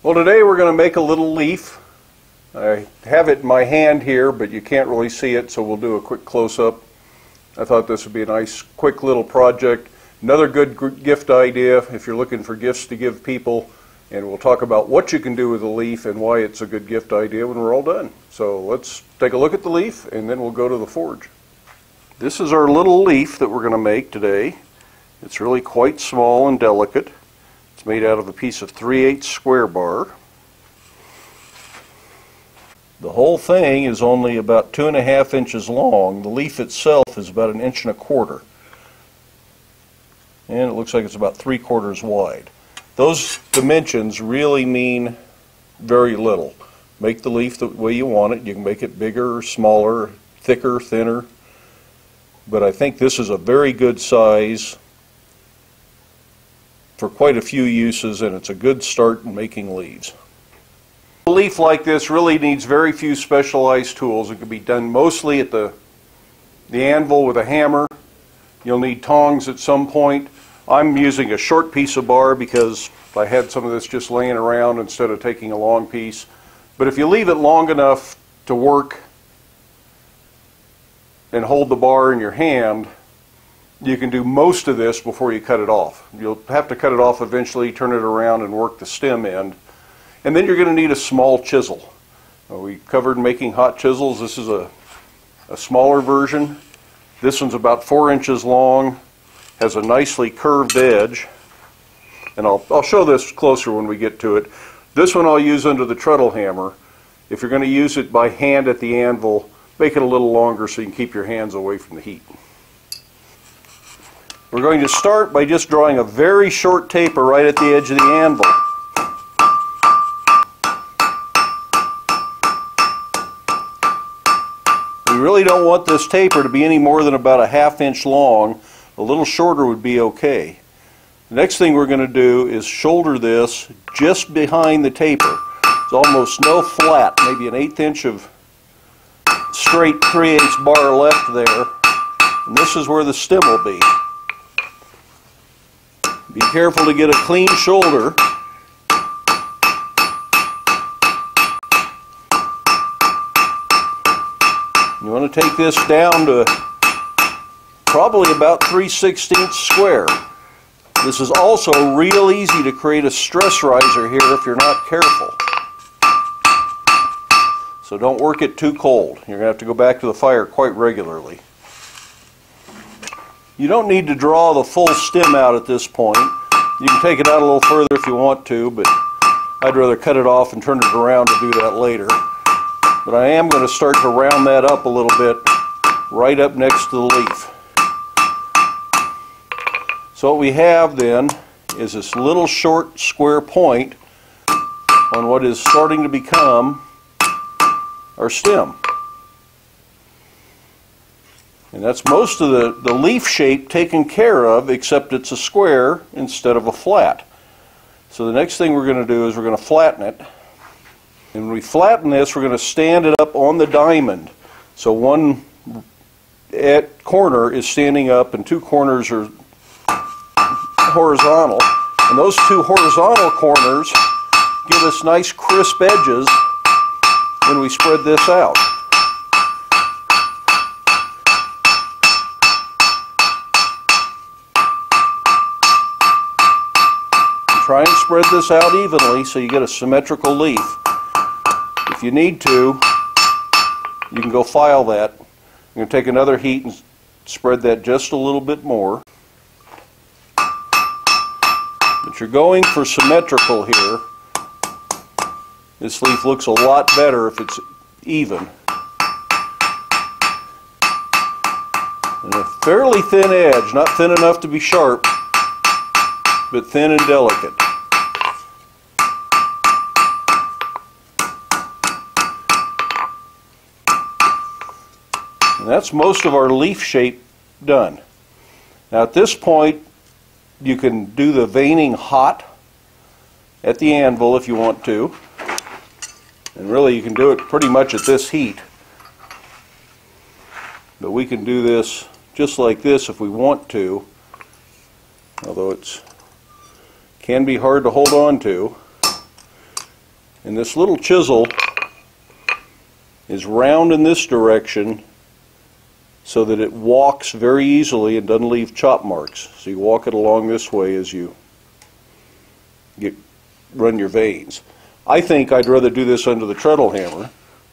Well, today we're going to make a little leaf. I have it in my hand here, but you can't really see it, so we'll do a quick close-up. I thought this would be a nice, quick little project. Another good gift idea if you're looking for gifts to give people, and we'll talk about what you can do with a leaf and why it's a good gift idea when we're all done. So let's take a look at the leaf, and then we'll go to the forge. This is our little leaf that we're going to make today. It's really quite small and delicate. Made out of a piece of 3 8 square bar. The whole thing is only about two and a half inches long. The leaf itself is about an inch and a quarter. And it looks like it's about three quarters wide. Those dimensions really mean very little. Make the leaf the way you want it. You can make it bigger, smaller, thicker, thinner. But I think this is a very good size for quite a few uses and it's a good start in making leaves. A leaf like this really needs very few specialized tools. It can be done mostly at the, the anvil with a hammer. You'll need tongs at some point. I'm using a short piece of bar because I had some of this just laying around instead of taking a long piece. But if you leave it long enough to work and hold the bar in your hand, you can do most of this before you cut it off. You'll have to cut it off eventually, turn it around and work the stem end. And then you're going to need a small chisel. We covered making hot chisels. This is a, a smaller version. This one's about four inches long, has a nicely curved edge. And I'll, I'll show this closer when we get to it. This one I'll use under the treadle hammer. If you're going to use it by hand at the anvil, make it a little longer so you can keep your hands away from the heat. We're going to start by just drawing a very short taper right at the edge of the anvil. We really don't want this taper to be any more than about a half inch long. A little shorter would be okay. The next thing we're going to do is shoulder this just behind the taper. It's almost no flat, maybe an eighth inch of straight 3 8 bar left there. And this is where the stem will be. Be careful to get a clean shoulder. You want to take this down to probably about 3 16 square. This is also real easy to create a stress riser here if you're not careful. So don't work it too cold. You're going to have to go back to the fire quite regularly. You don't need to draw the full stem out at this point. You can take it out a little further if you want to, but I'd rather cut it off and turn it around to do that later. But I am going to start to round that up a little bit right up next to the leaf. So what we have then is this little short square point on what is starting to become our stem. And that's most of the, the leaf shape taken care of, except it's a square instead of a flat. So the next thing we're going to do is we're going to flatten it. And when we flatten this, we're going to stand it up on the diamond. So one at corner is standing up and two corners are horizontal. And those two horizontal corners give us nice crisp edges when we spread this out. Spread this out evenly so you get a symmetrical leaf. If you need to, you can go file that. I'm going to take another heat and spread that just a little bit more. But you're going for symmetrical here. This leaf looks a lot better if it's even. And a fairly thin edge, not thin enough to be sharp but thin and delicate. That's most of our leaf shape done. Now at this point, you can do the veining hot at the anvil if you want to. And really you can do it pretty much at this heat. But we can do this just like this if we want to, although it's can be hard to hold on to. And this little chisel is round in this direction so that it walks very easily and doesn't leave chop marks. So you walk it along this way as you get, run your veins. I think I'd rather do this under the treadle hammer.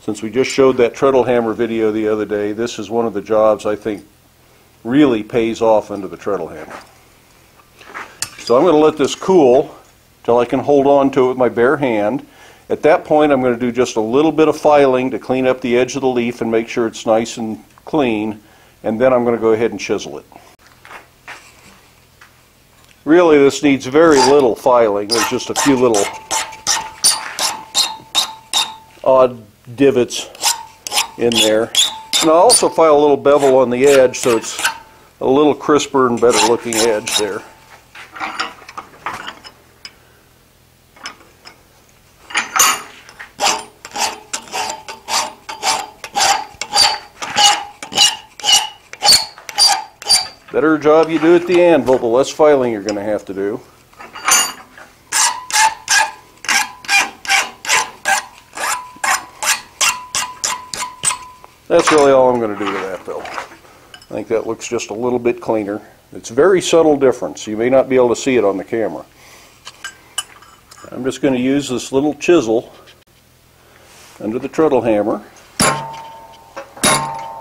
Since we just showed that treadle hammer video the other day, this is one of the jobs I think really pays off under the treadle hammer. So I'm going to let this cool till I can hold on to it with my bare hand. At that point I'm going to do just a little bit of filing to clean up the edge of the leaf and make sure it's nice and clean and then I'm going to go ahead and chisel it. Really this needs very little filing. There's just a few little odd divots in there. And I'll also file a little bevel on the edge so it's a little crisper and better looking edge there. Better job you do at the anvil, the less filing you're going to have to do. That's really all I'm going to do to that though. I think that looks just a little bit cleaner. It's very subtle difference. You may not be able to see it on the camera. I'm just going to use this little chisel under the treadle hammer.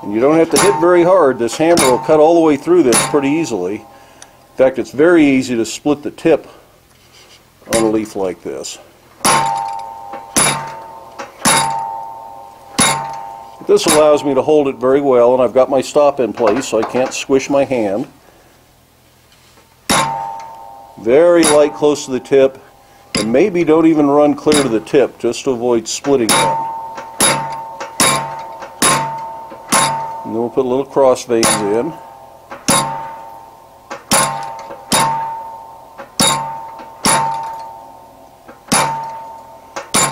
And you don't have to hit very hard. This hammer will cut all the way through this pretty easily. In fact, it's very easy to split the tip on a leaf like this. This allows me to hold it very well, and I've got my stop in place so I can't squish my hand. Very light close to the tip, and maybe don't even run clear to the tip just to avoid splitting them. And a little cross veins in.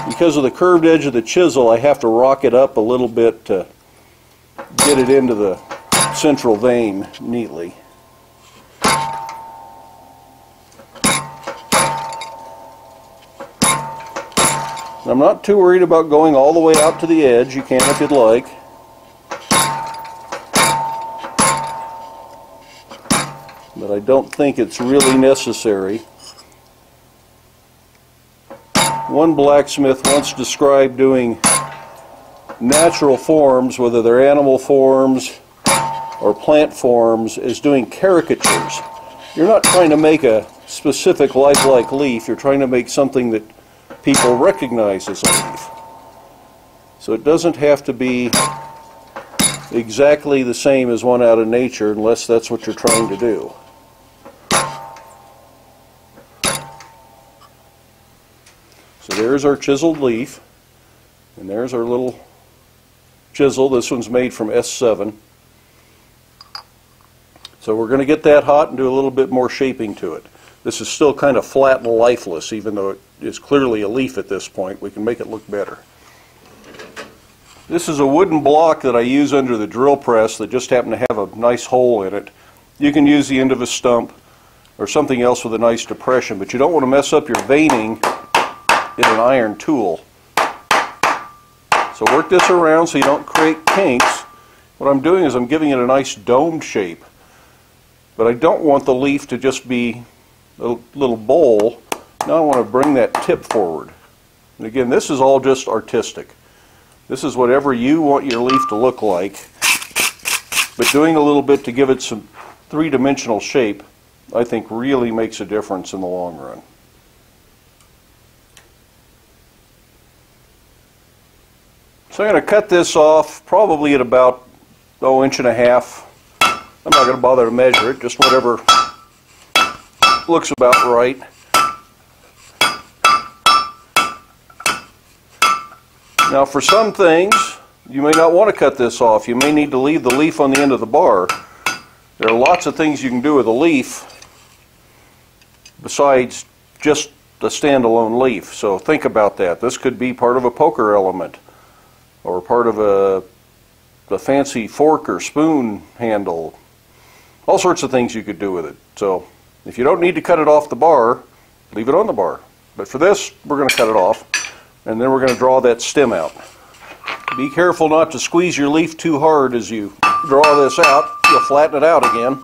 because of the curved edge of the chisel, I have to rock it up a little bit to get it into the central vein neatly. I'm not too worried about going all the way out to the edge. You can if you'd like. I don't think it's really necessary. One blacksmith once described doing natural forms, whether they're animal forms or plant forms, as doing caricatures. You're not trying to make a specific lifelike leaf, you're trying to make something that people recognize as a leaf. So it doesn't have to be exactly the same as one out of nature unless that's what you're trying to do. There's our chiseled leaf, and there's our little chisel. This one's made from S7. So we're going to get that hot and do a little bit more shaping to it. This is still kind of flat and lifeless, even though it is clearly a leaf at this point. We can make it look better. This is a wooden block that I use under the drill press that just happened to have a nice hole in it. You can use the end of a stump or something else with a nice depression, but you don't want to mess up your veining in an iron tool. So work this around so you don't create kinks. What I'm doing is I'm giving it a nice domed shape. But I don't want the leaf to just be a little bowl. Now I want to bring that tip forward. And again, this is all just artistic. This is whatever you want your leaf to look like. But doing a little bit to give it some three-dimensional shape, I think really makes a difference in the long run. So I'm going to cut this off probably at about, oh, inch and a half. I'm not going to bother to measure it, just whatever looks about right. Now for some things, you may not want to cut this off. You may need to leave the leaf on the end of the bar. There are lots of things you can do with a leaf besides just a standalone leaf. So think about that. This could be part of a poker element or part of a, fancy fork or spoon handle. All sorts of things you could do with it. So if you don't need to cut it off the bar, leave it on the bar. But for this, we're going to cut it off. And then we're going to draw that stem out. Be careful not to squeeze your leaf too hard as you draw this out. You'll flatten it out again.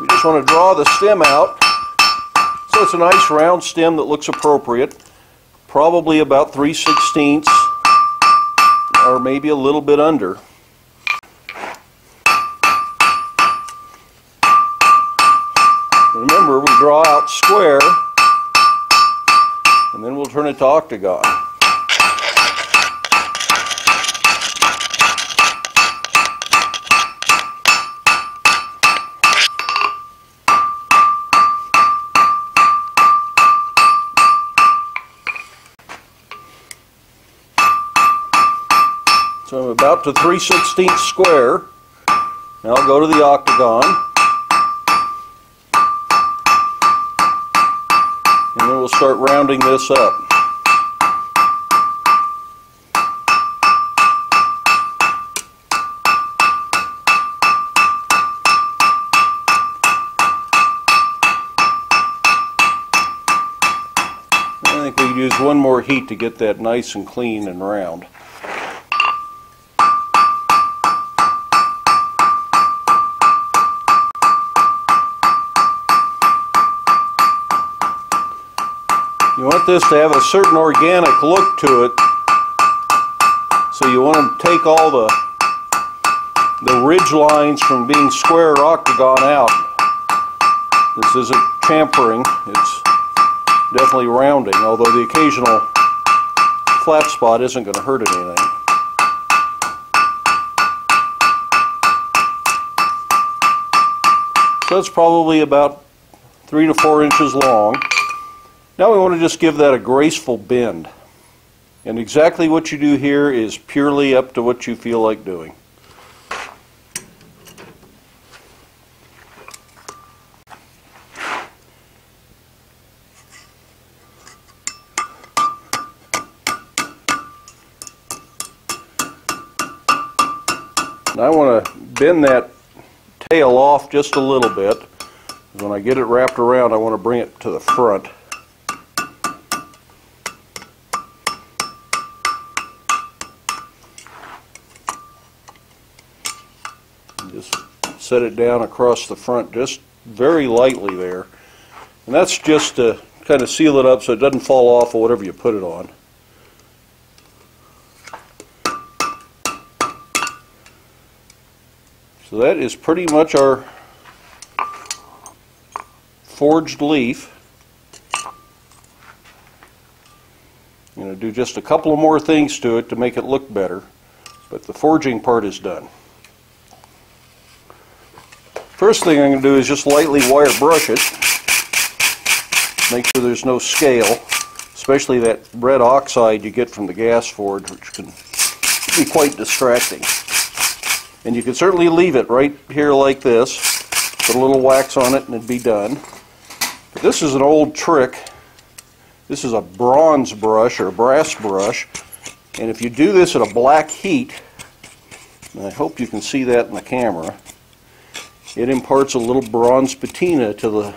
We just want to draw the stem out so it's a nice round stem that looks appropriate. Probably about 3 sixteenths or maybe a little bit under. Remember, we draw out square, and then we'll turn it to octagon. So about to 3 16 square. Now I'll go to the octagon. And then we'll start rounding this up. I think we use one more heat to get that nice and clean and round. This to have a certain organic look to it. So you want to take all the the ridge lines from being square or octagon out. This isn't chamfering, it's definitely rounding, although the occasional flat spot isn't going to hurt anything. So it's probably about three to four inches long. Now we want to just give that a graceful bend. And exactly what you do here is purely up to what you feel like doing. Now I want to bend that tail off just a little bit. When I get it wrapped around, I want to bring it to the front. Just set it down across the front just very lightly there. And that's just to kind of seal it up so it doesn't fall off or whatever you put it on. So that is pretty much our forged leaf. I'm going to do just a couple of more things to it to make it look better, but the forging part is done. First thing I'm going to do is just lightly wire brush it. Make sure there's no scale, especially that red oxide you get from the gas forge, which can be quite distracting. And you can certainly leave it right here like this, put a little wax on it and it'd be done. But this is an old trick. This is a bronze brush or brass brush. And if you do this at a black heat, and I hope you can see that in the camera, it imparts a little bronze patina to the,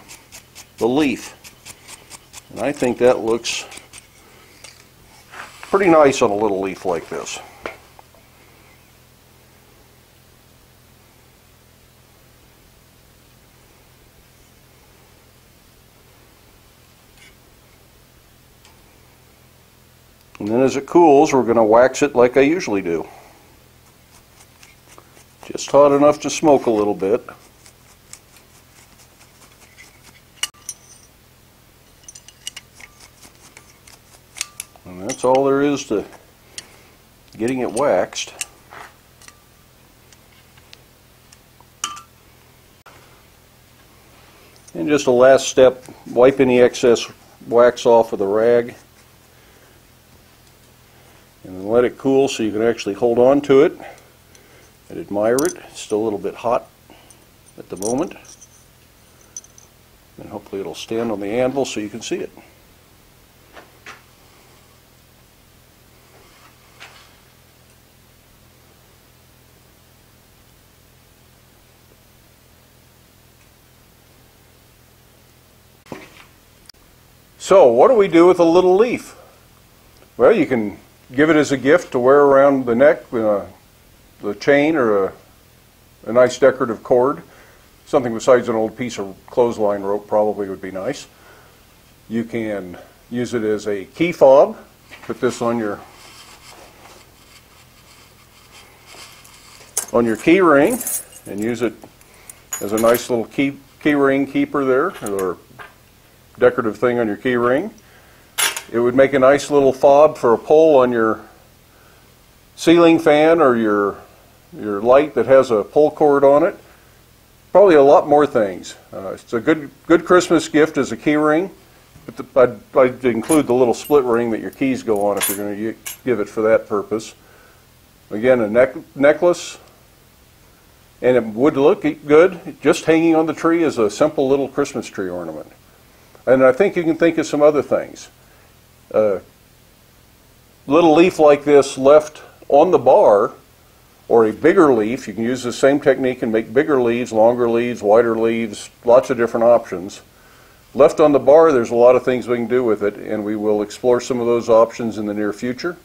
the leaf. And I think that looks pretty nice on a little leaf like this. And then as it cools, we're going to wax it like I usually do. Just hot enough to smoke a little bit. That's all there is to getting it waxed. And just a last step, wipe any excess wax off with a rag and then let it cool so you can actually hold on to it and admire it. It's still a little bit hot at the moment. And hopefully it'll stand on the anvil so you can see it. So, what do we do with a little leaf? Well, you can give it as a gift to wear around the neck with a, the chain or a, a nice decorative cord. Something besides an old piece of clothesline rope probably would be nice. You can use it as a key fob. Put this on your on your key ring and use it as a nice little key key ring keeper there or decorative thing on your key ring. It would make a nice little fob for a pole on your ceiling fan or your your light that has a pull cord on it. Probably a lot more things. Uh, it's a good good Christmas gift as a key ring. But the, I'd, I'd include the little split ring that your keys go on if you're going to give it for that purpose. Again, a neck, necklace, and it would look good just hanging on the tree as a simple little Christmas tree ornament. And I think you can think of some other things. A little leaf like this left on the bar, or a bigger leaf, you can use the same technique and make bigger leaves, longer leaves, wider leaves, lots of different options. Left on the bar, there's a lot of things we can do with it, and we will explore some of those options in the near future.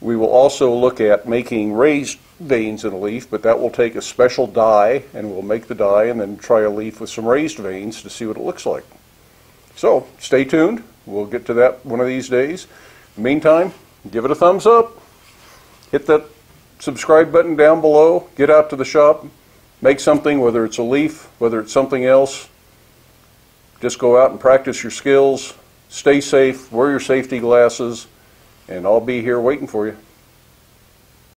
We will also look at making raised veins in a leaf, but that will take a special die, and we'll make the die and then try a leaf with some raised veins to see what it looks like. So stay tuned. We'll get to that one of these days. Meantime, give it a thumbs up. Hit that subscribe button down below. Get out to the shop. Make something, whether it's a leaf, whether it's something else. Just go out and practice your skills. Stay safe. Wear your safety glasses. And I'll be here waiting for you.